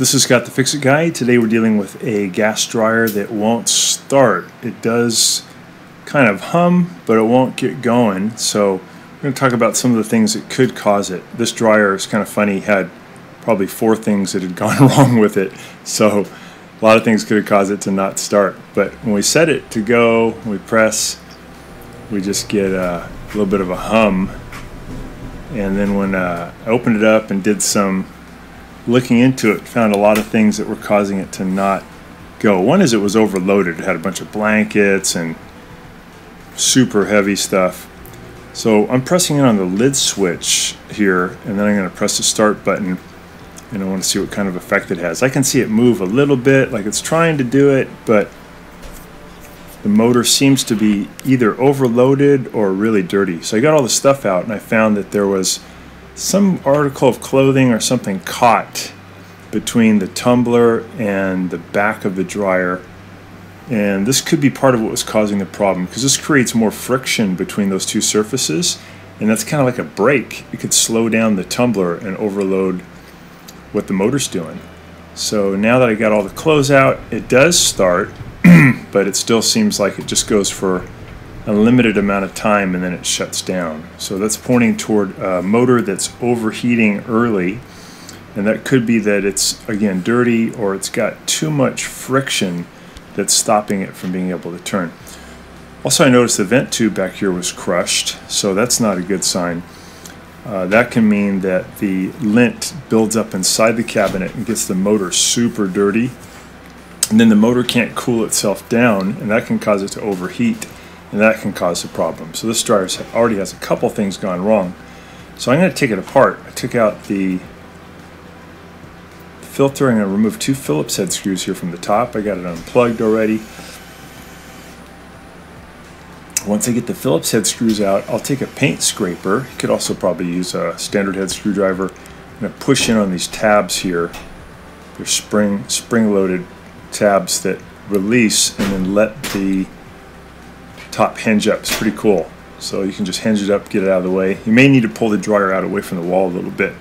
this is Scott the Fix-It Guy. Today we're dealing with a gas dryer that won't start. It does kind of hum, but it won't get going. So we're going to talk about some of the things that could cause it. This dryer is kind of funny, had probably four things that had gone wrong with it. So a lot of things could have caused it to not start. But when we set it to go, we press, we just get a little bit of a hum. And then when uh, I opened it up and did some looking into it, found a lot of things that were causing it to not go. One is it was overloaded. It had a bunch of blankets and super heavy stuff. So I'm pressing in on the lid switch here, and then I'm going to press the start button, and I want to see what kind of effect it has. I can see it move a little bit, like it's trying to do it, but the motor seems to be either overloaded or really dirty. So I got all the stuff out, and I found that there was some article of clothing or something caught between the tumbler and the back of the dryer. And this could be part of what was causing the problem because this creates more friction between those two surfaces. And that's kind of like a brake. It could slow down the tumbler and overload what the motor's doing. So now that I got all the clothes out, it does start, but it still seems like it just goes for a limited amount of time and then it shuts down. So that's pointing toward a motor that's overheating early and that could be that it's again dirty or it's got too much friction that's stopping it from being able to turn. Also I noticed the vent tube back here was crushed so that's not a good sign. Uh, that can mean that the lint builds up inside the cabinet and gets the motor super dirty and then the motor can't cool itself down and that can cause it to overheat and that can cause a problem. So this dryer already has a couple things gone wrong. So I'm going to take it apart. I took out the filter. I'm going to remove two Phillips head screws here from the top. I got it unplugged already. Once I get the Phillips head screws out, I'll take a paint scraper. You could also probably use a standard head screwdriver. I'm going to push in on these tabs here. They're spring spring loaded tabs that release and then let the top hinge up. It's pretty cool. So you can just hinge it up, get it out of the way. You may need to pull the dryer out away from the wall a little bit.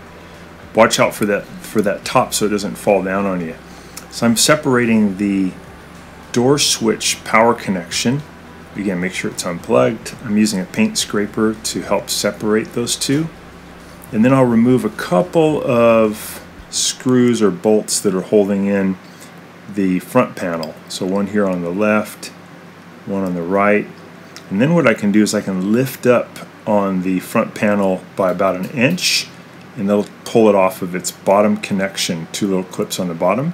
Watch out for that for that top so it doesn't fall down on you. So I'm separating the door switch power connection. Again, make sure it's unplugged. I'm using a paint scraper to help separate those two. And then I'll remove a couple of screws or bolts that are holding in the front panel. So one here on the left, one on the right, and then what I can do is I can lift up on the front panel by about an inch and that'll pull it off of its bottom connection, two little clips on the bottom.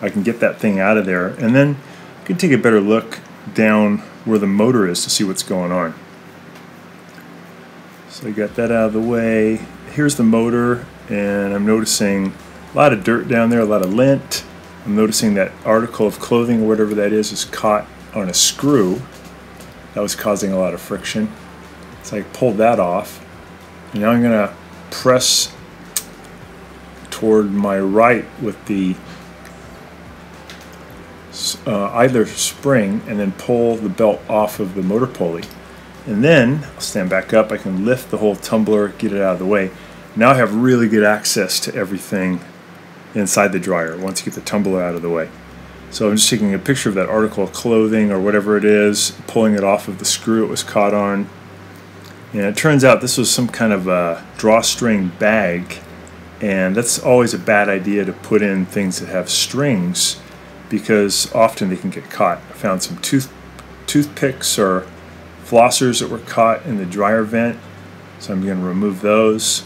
I can get that thing out of there and then I can take a better look down where the motor is to see what's going on. So I got that out of the way. Here's the motor and I'm noticing a lot of dirt down there, a lot of lint. I'm noticing that article of clothing or whatever that is is caught on a screw that was causing a lot of friction. So I pulled that off. Now I'm going to press toward my right with the uh, idler spring and then pull the belt off of the motor pulley. And then I'll stand back up. I can lift the whole tumbler, get it out of the way. Now I have really good access to everything inside the dryer once you get the tumbler out of the way. So I'm just taking a picture of that article of clothing or whatever it is, pulling it off of the screw it was caught on. And it turns out this was some kind of a drawstring bag. And that's always a bad idea to put in things that have strings because often they can get caught. I found some tooth toothpicks or flossers that were caught in the dryer vent. So I'm going to remove those.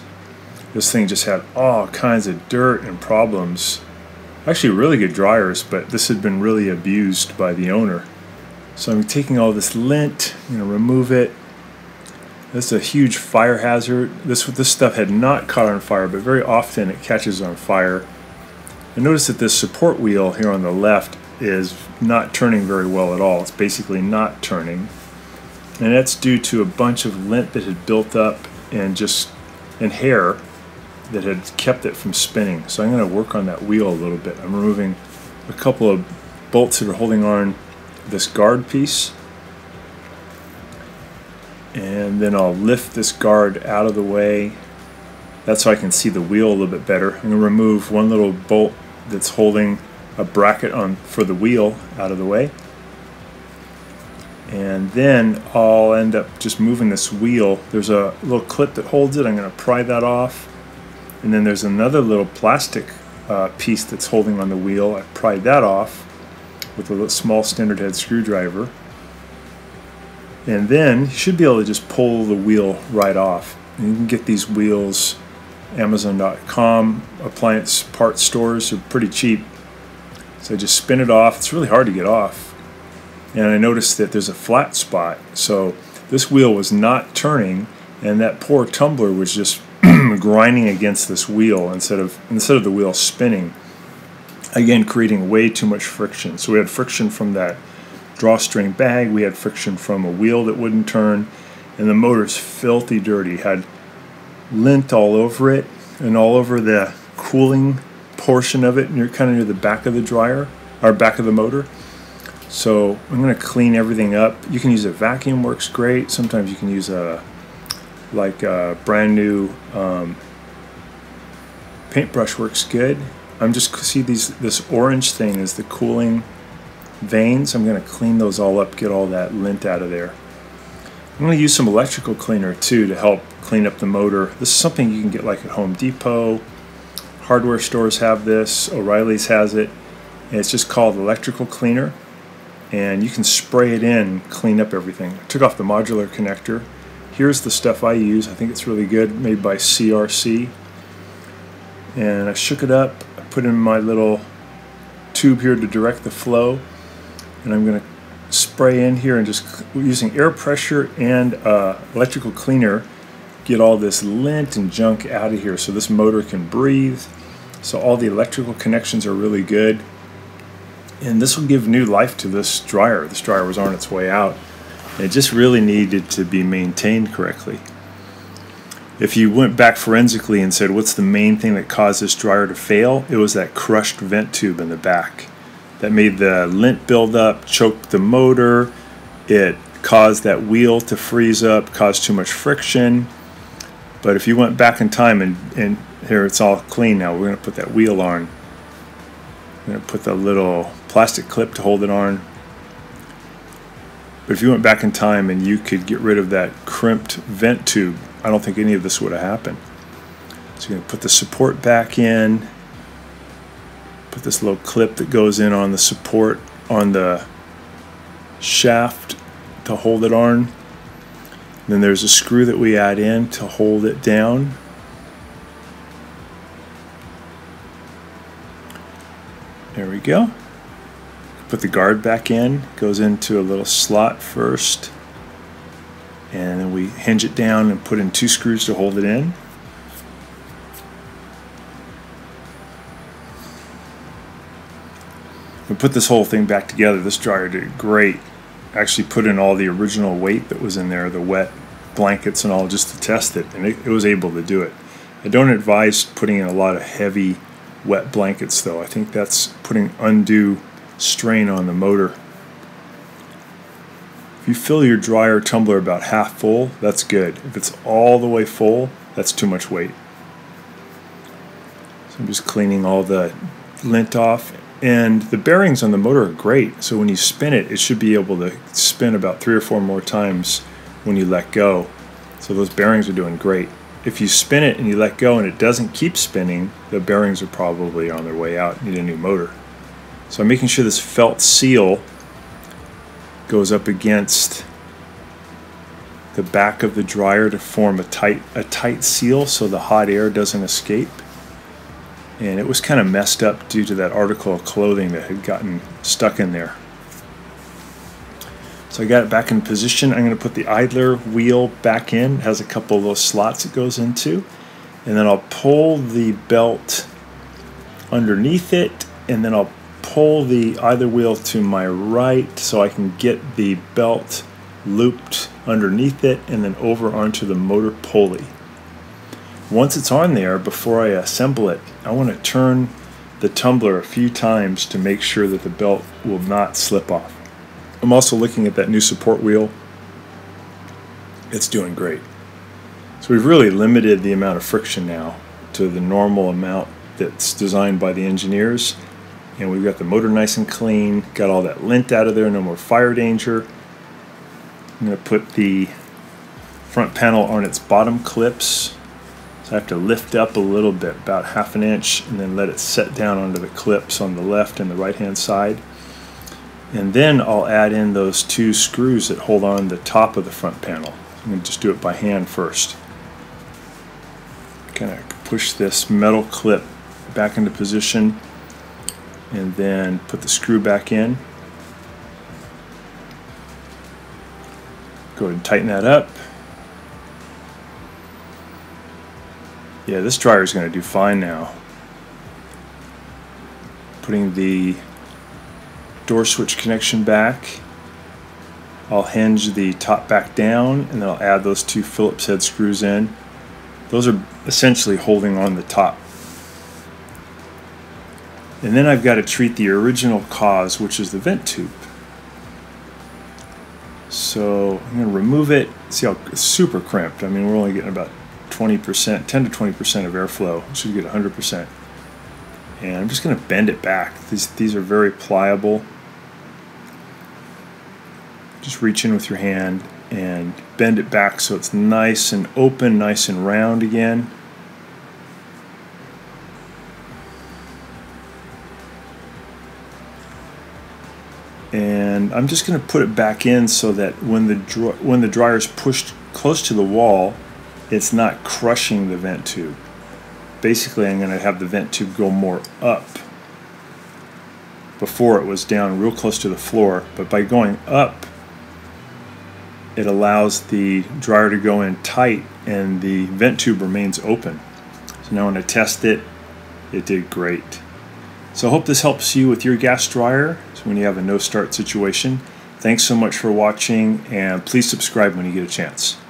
This thing just had all kinds of dirt and problems actually really good dryers, but this had been really abused by the owner. So I'm taking all this lint, going to remove it. This is a huge fire hazard. This, this stuff had not caught on fire, but very often it catches on fire. And notice that this support wheel here on the left is not turning very well at all. It's basically not turning. And that's due to a bunch of lint that had built up and just and hair that had kept it from spinning. So I'm going to work on that wheel a little bit. I'm removing a couple of bolts that are holding on this guard piece. And then I'll lift this guard out of the way. That's so I can see the wheel a little bit better. I'm going to remove one little bolt that's holding a bracket on for the wheel out of the way. And then I'll end up just moving this wheel. There's a little clip that holds it. I'm going to pry that off. And then there's another little plastic uh, piece that's holding on the wheel. I pried that off with a small standard head screwdriver. And then you should be able to just pull the wheel right off. And you can get these wheels Amazon.com appliance parts stores are pretty cheap. So just spin it off. It's really hard to get off. And I noticed that there's a flat spot. So this wheel was not turning and that poor tumbler was just grinding against this wheel instead of instead of the wheel spinning. Again, creating way too much friction. So we had friction from that drawstring bag, we had friction from a wheel that wouldn't turn, and the motor's filthy dirty. Had lint all over it and all over the cooling portion of it near kind of near the back of the dryer or back of the motor. So I'm going to clean everything up. You can use a vacuum, works great. Sometimes you can use a like a brand new um, paintbrush works good. I'm just see these this orange thing is the cooling vanes. I'm to clean those all up, get all that lint out of there. I'm to use some electrical cleaner too to help clean up the motor. This is something you can get like at Home Depot. Hardware stores have this. O'Reilly's has it. And it's just called electrical cleaner. And you can spray it in, clean up everything. I took off the modular connector. Here's the stuff I use. I think it's really good, made by CRC. And I shook it up. I put in my little tube here to direct the flow. And I'm going to spray in here and just using air pressure and uh, electrical cleaner get all this lint and junk out of here so this motor can breathe so all the electrical connections are really good and this will give new life to this dryer this dryer was on its way out it just really needed to be maintained correctly if you went back forensically and said what's the main thing that caused this dryer to fail it was that crushed vent tube in the back that made the lint build up, choke the motor. It caused that wheel to freeze up, caused too much friction. But if you went back in time and, and here it's all clean now, we're going to put that wheel on. I'm going to put the little plastic clip to hold it on. But if you went back in time and you could get rid of that crimped vent tube, I don't think any of this would have happened. So you're going to put the support back in. Put this little clip that goes in on the support on the shaft to hold it on. Then there's a screw that we add in to hold it down. There we go. Put the guard back in, goes into a little slot first. And then we hinge it down and put in two screws to hold it in. we put this whole thing back together. This dryer did great. Actually put in all the original weight that was in there, the wet blankets and all, just to test it, and it, it was able to do it. I don't advise putting in a lot of heavy wet blankets though. I think that's putting undue strain on the motor. If you fill your dryer tumbler about half full, that's good. If it's all the way full, that's too much weight. So I'm just cleaning all the lint off and the bearings on the motor are great. So when you spin it, it should be able to spin about three or four more times when you let go. So those bearings are doing great. If you spin it and you let go and it doesn't keep spinning, the bearings are probably on their way out, need a new motor. So I'm making sure this felt seal goes up against the back of the dryer to form a tight, a tight seal so the hot air doesn't escape and it was kind of messed up due to that article of clothing that had gotten stuck in there. So I got it back in position. I'm going to put the idler wheel back in. It has a couple of those slots it goes into. And then I'll pull the belt underneath it and then I'll pull the idler wheel to my right so I can get the belt looped underneath it and then over onto the motor pulley. Once it's on there, before I assemble it, I want to turn the tumbler a few times to make sure that the belt will not slip off. I'm also looking at that new support wheel. It's doing great. So we've really limited the amount of friction now to the normal amount that's designed by the engineers. And we've got the motor nice and clean, got all that lint out of there, no more fire danger. I'm going to put the front panel on its bottom clips. So I have to lift up a little bit, about half an inch, and then let it set down onto the clips on the left and the right hand side. And then I'll add in those two screws that hold on the top of the front panel. I'm going to just do it by hand first. Kind of push this metal clip back into position and then put the screw back in. Go ahead and tighten that up. Yeah, this dryer is going to do fine now. Putting the door switch connection back. I'll hinge the top back down and then I'll add those two Phillips head screws in. Those are essentially holding on the top. And then I've got to treat the original cause, which is the vent tube. So I'm going to remove it. See how it's super crimped. I mean, we're only getting about 20%, 10 to 20% of airflow. We should get 100%. And I'm just going to bend it back. These, these are very pliable. Just reach in with your hand and bend it back so it's nice and open, nice and round again. And I'm just going to put it back in so that when the when the dryer is pushed close to the wall, it's not crushing the vent tube. Basically, I'm going to have the vent tube go more up. Before it was down real close to the floor, but by going up, it allows the dryer to go in tight and the vent tube remains open. So now when I test it, it did great. So I hope this helps you with your gas dryer so when you have a no start situation. Thanks so much for watching and please subscribe when you get a chance.